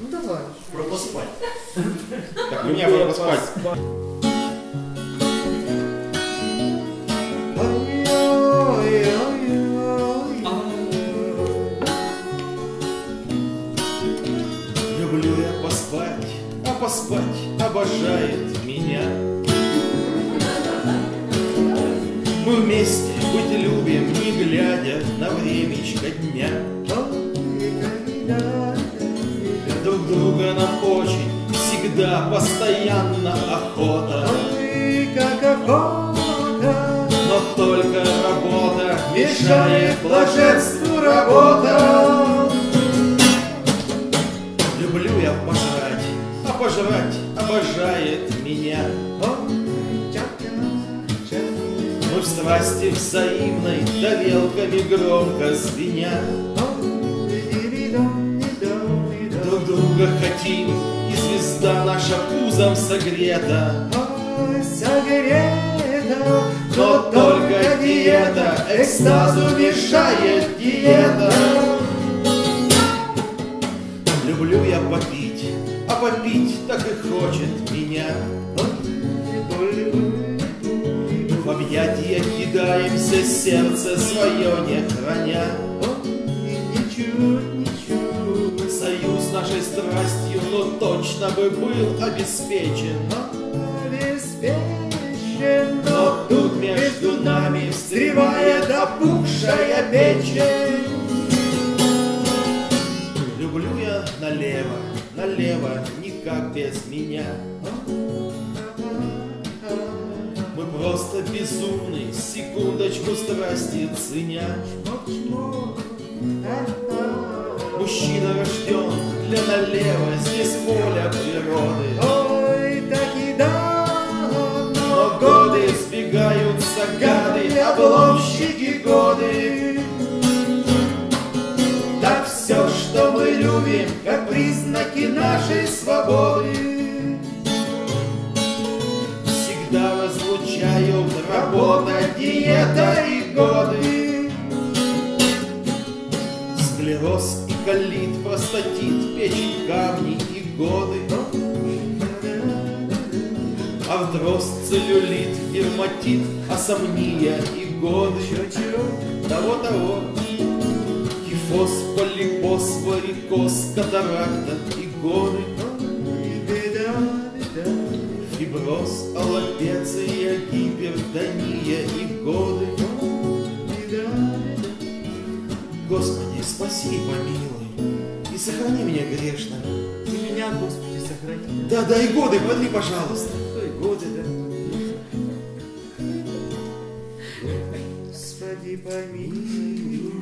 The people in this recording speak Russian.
Ну давай. Про поспать. Так, меня было поспать. Люблю я поспать, а поспать обожает меня. Мы вместе быть любим, не глядя на времечко дня. Всегда, постоянно охота. Но только работа мешает блаженству работа. Люблю я пожрать, а пожрать обожает меня. Мы в страсти взаимной тарелками громко звеня. Друг друга хотим, наша пузом согрета. Но только диета экстазу мешает диета. Люблю я попить, а попить так и хочет меня. В объятия кидаемся, сердце свое не храня. Союз нашей страстью, но точно бы был обеспечен. Но тут между нами встревает опухшая печень. Люблю я налево, налево, никак без меня. Мы просто безумны, секундочку страсти ценя. Мужчина рожден для налева, здесь воля природы. Но годы сбегаются гады, обломщики годы. Так все, что мы любим, как признаки нашей свободы. Всегда разлучают работа, диета и годы. Склероз и колит, простатит, печень, камни и годы. Артроз, целлюлит, дерматит, асомния и годы. Того-того. Кифоз, полипоз, варикоз, катаракта и годы. Фиброз, аллопеция, гипертония и годы. Господи, спаси и помилуй, и сохрани меня грешного. Ты меня, Господи, сохрани. Да, да, и годы подли, пожалуйста. То и годы, да. Господи, помилуй.